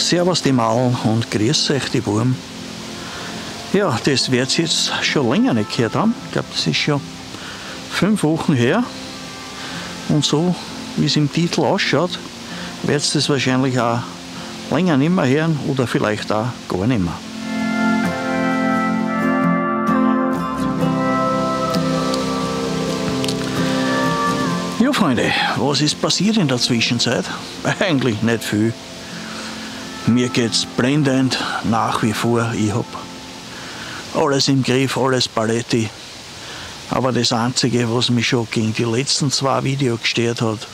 servus die Maulen und grüß euch die Buben. Ja, das wird jetzt schon länger nicht gehört haben. Ich glaube, das ist schon fünf Wochen her. Und so, wie es im Titel ausschaut, wird es das wahrscheinlich auch länger nicht mehr hören oder vielleicht auch gar nicht mehr. Ja, Freunde, was ist passiert in der Zwischenzeit? Eigentlich nicht viel. Mir geht's blendend nach wie vor. Ich hab alles im Griff, alles Paletti. Aber das Einzige, was mich schon gegen die letzten zwei Videos gestört hat,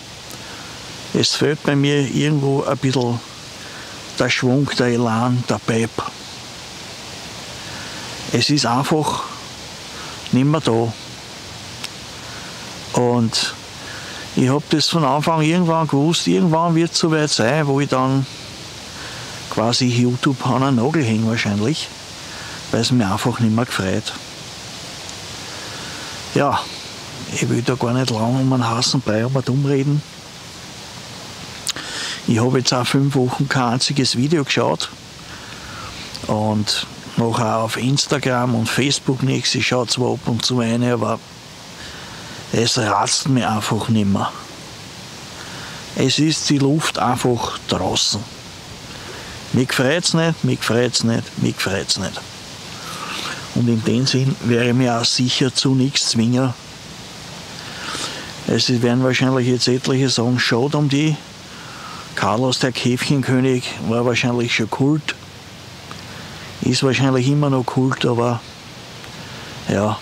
es fehlt bei mir irgendwo ein bisschen der Schwung, der Elan, der Pep. Es ist einfach nicht mehr da. Und ich habe das von Anfang irgendwann gewusst, irgendwann wird es soweit sein, wo ich dann quasi YouTube an einen Nagel hänge wahrscheinlich, weil es mir einfach nicht mehr gefreut. Ja, ich will da gar nicht lange um einen heißen Brei umreden. Ich habe jetzt auch fünf Wochen kein einziges Video geschaut und noch auch auf Instagram und Facebook nichts. Ich schaue zwar ab und zu eine, aber es ratzt mir einfach nicht mehr. Es ist die Luft einfach draußen. Mich freut es nicht, mich freut es nicht, mich freut es nicht. Und in dem Sinn wäre ich mir auch sicher zu nichts zwingen. Es werden wahrscheinlich jetzt etliche sagen, schaut um die. Carlos der Käfchenkönig war wahrscheinlich schon Kult. Ist wahrscheinlich immer noch Kult, aber ja,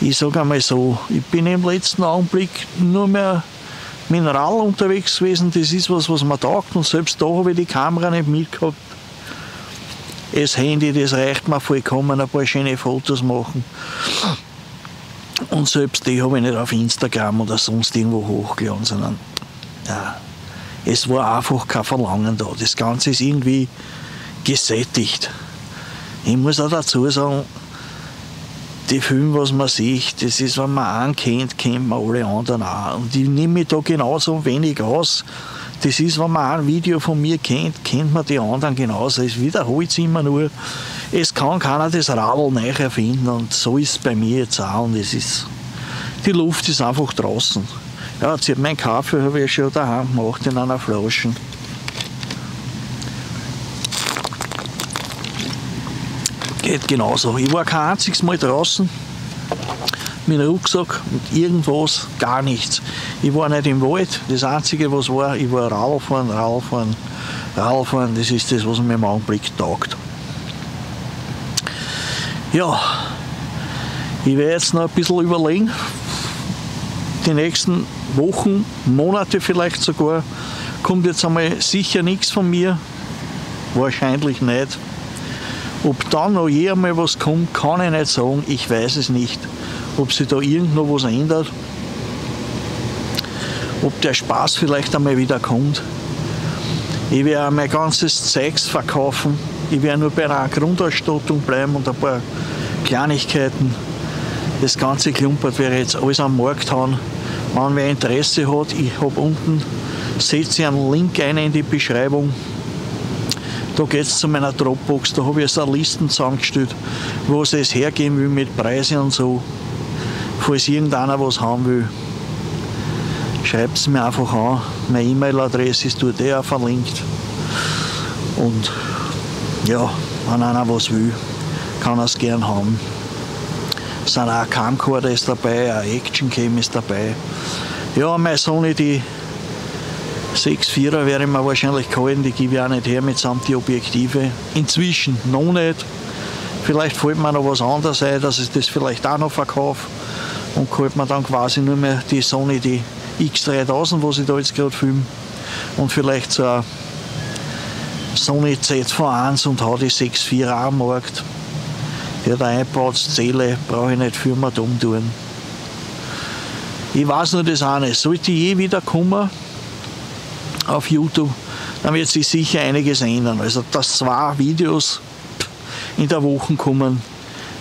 ich sage einmal so, ich bin im letzten Augenblick nur mehr Mineral unterwegs gewesen. Das ist was, was mir taugt und selbst da habe ich die Kamera nicht mitgehabt. Das Handy, das reicht mir vollkommen, ein paar schöne Fotos machen. Und selbst die habe ich nicht auf Instagram oder sonst irgendwo hochgeladen, sondern ja, es war einfach kein Verlangen da. Das Ganze ist irgendwie gesättigt. Ich muss auch dazu sagen, die Filme, was man sieht, das ist, wenn man einen kennt, kennt man alle anderen auch. Und ich nehme mich da genauso wenig aus. Das ist, wenn man ein Video von mir kennt, kennt man die anderen genauso. Es wiederholt sich immer nur. Es kann keiner das Radl neu erfinden und so ist es bei mir jetzt auch. Und es ist, die Luft ist einfach draußen. Ja, jetzt mein Kaffee habe ich schon daheim gemacht in einer Flasche. Geht genauso. Ich war kein einziges Mal draußen mit einem Rucksack und irgendwas, gar nichts. Ich war nicht im Wald. Das Einzige, was war, ich war Radfahren, Radfahren, Radfahren. Das ist das, was mir im Augenblick taugt. Ja, ich werde jetzt noch ein bisschen überlegen. Die nächsten Wochen, Monate vielleicht sogar, kommt jetzt einmal sicher nichts von mir. Wahrscheinlich nicht. Ob dann noch je einmal was kommt, kann ich nicht sagen. Ich weiß es nicht. Ob sich da irgendwo was ändert. Ob der Spaß vielleicht einmal wieder kommt. Ich werde mein ganzes Zeugs verkaufen. Ich werde nur bei einer Grundausstattung bleiben und ein paar Kleinigkeiten. Das ganze Klumpert werde ich jetzt alles am Markt haben. Wenn wer Interesse hat, ich habe unten, setze einen Link ein in die Beschreibung. Da geht es zu meiner Dropbox, da habe ich so Listen zusammengestellt, wo sie es hergeben will mit Preisen und so. Falls irgendeiner was haben will, schreibt es mir einfach an. Meine E-Mail-Adresse ist dort eh auch verlinkt. Und ja, wenn einer was will, kann er es gern haben. Es sind auch Camcorder ist dabei, auch Action Cam ist dabei. Ja, meine Sony, die 6,4er wäre mir wahrscheinlich gehalten, die gebe ich auch nicht her mitsamt die Objektive. Inzwischen noch nicht. Vielleicht fällt mir noch was anderes ein, dass ich das vielleicht auch noch verkaufe und kauft mir dann quasi nur mehr die Sony, die X3000, was ich da jetzt gerade filme und vielleicht so eine Sony ZV1 und habe die 6.4 auch am Markt. Die hat eine Einbauzelle, brauche ich nicht viel mehr dumm tun. Ich weiß nur das eine, sollte je wieder kommen, auf YouTube, dann wird sich sicher einiges ändern. Also dass zwei Videos in der Woche kommen,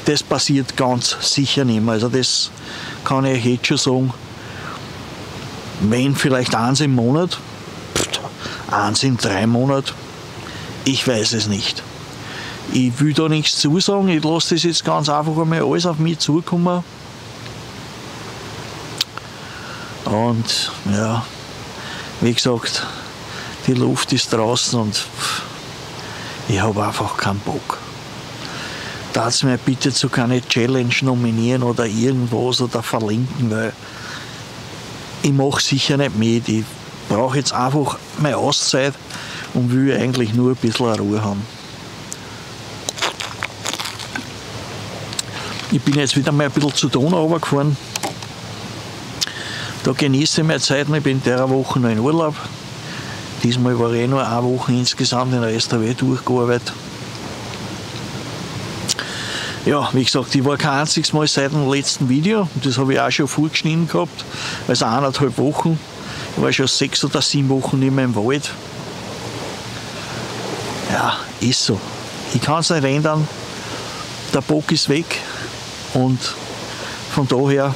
das passiert ganz sicher nicht mehr. Also das kann ich jetzt schon sagen. Wenn vielleicht eins im Monat, eins in drei Monaten, ich weiß es nicht. Ich will da nichts zusagen, ich lasse das jetzt ganz einfach einmal alles auf mich zukommen. Und ja, wie gesagt, die Luft ist draußen und ich habe einfach keinen Bock. Darf mir bitte zu keine Challenge nominieren oder irgendwas oder verlinken, weil ich mache sicher nicht mit. Ich brauche jetzt einfach meine Auszeit und will eigentlich nur ein bisschen Ruhe haben. Ich bin jetzt wieder mal ein bisschen zu Donau runtergefahren. Da genieße ich meine Zeit. Ich bin in der Woche noch in Urlaub. Diesmal war ich eh nur eine Woche insgesamt, den Rest habe ich durchgearbeitet. Ja, wie gesagt, ich war kein einziges Mal seit dem letzten Video. Das habe ich auch schon vorgeschnitten gehabt. Also eineinhalb Wochen. Ich war schon sechs oder sieben Wochen nicht mehr im Wald. Ja, ist so. Ich kann es nicht ändern. Der Bock ist weg. Und von daher,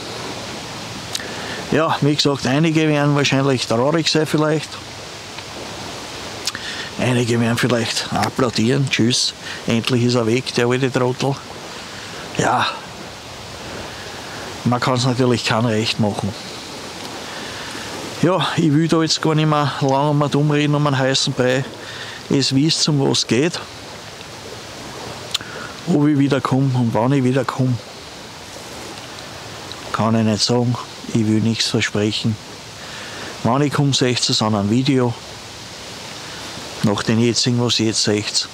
ja, wie gesagt, einige werden wahrscheinlich traurig sein vielleicht. Einige werden vielleicht applaudieren. Tschüss, endlich ist er weg, der alte Trottel. Ja, man kann es natürlich kein Recht machen. Ja, ich will da jetzt gar nicht mehr lange mal umreden um einen heißen Brei. Es wisst, um was geht. Ob ich wieder komme und wann ich wieder komme, kann ich nicht sagen. Ich will nichts versprechen. Wann ich komme, seht ihr es an einem Video nach den jetzigen, was jetzt seht.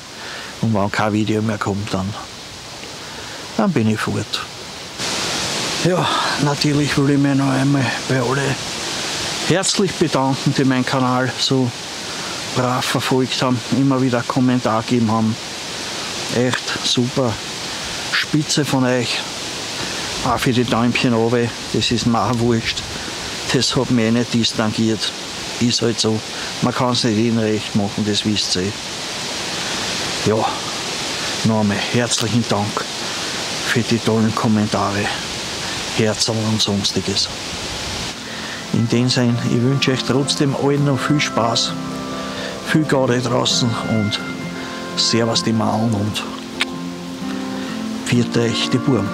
Und wenn kein Video mehr kommt, dann, dann bin ich fort. Ja, natürlich will ich mich noch einmal bei allen herzlich bedanken, die meinen Kanal so brav verfolgt haben, immer wieder Kommentar gegeben haben. Echt super. Spitze von euch. Auch für die Däumchen runter, das ist mir auch wurscht. Das hat mich eh nicht distangiert ist halt so. Man kann es nicht jedem recht machen, das wisst ihr. Ja, noch einmal herzlichen Dank für die tollen Kommentare, Herzen und sonstiges. In dem Sinne, ich wünsche euch trotzdem allen noch viel Spaß, viel Garde draußen und Servus die Mauern und viert euch die Burm.